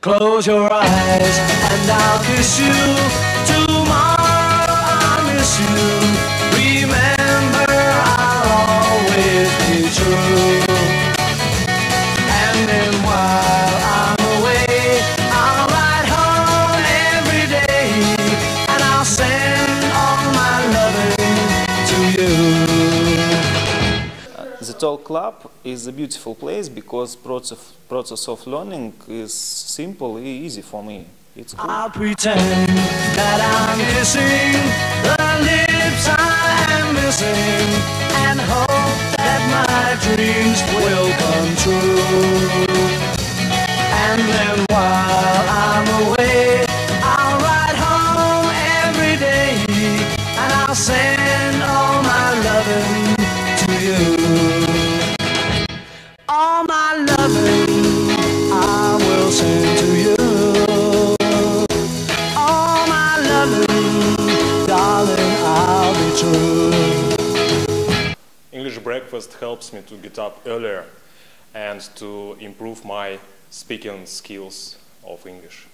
Close your eyes and I'll kiss you. Tomorrow I'll miss you. Talk Club is a beautiful place because process, process of learning is simple easy for me. It's cool. I'll pretend that I'm kissing the English breakfast helps me to get up earlier and to improve my speaking skills of English.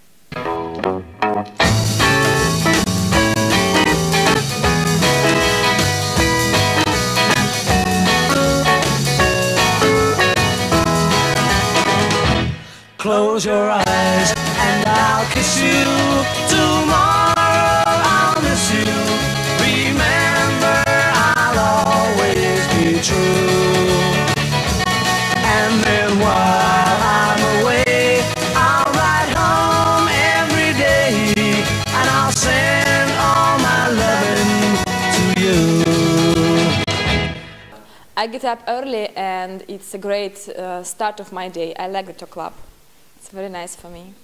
Close your eyes and I'll kiss you. I get up early and it's a great uh, start of my day. I like the talk club. It's very nice for me.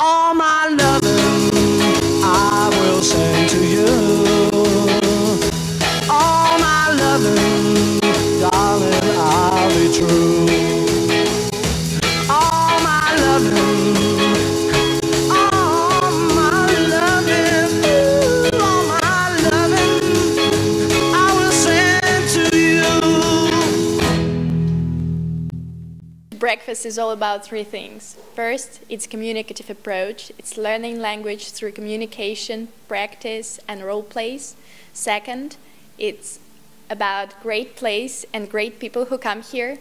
All my loving I will send to you. Breakfast is all about three things. First, it's communicative approach. It's learning language through communication, practice, and role plays. Second, it's about great place and great people who come here.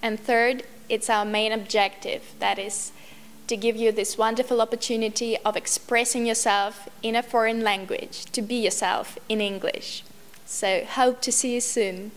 And third, it's our main objective. That is to give you this wonderful opportunity of expressing yourself in a foreign language, to be yourself in English. So, hope to see you soon.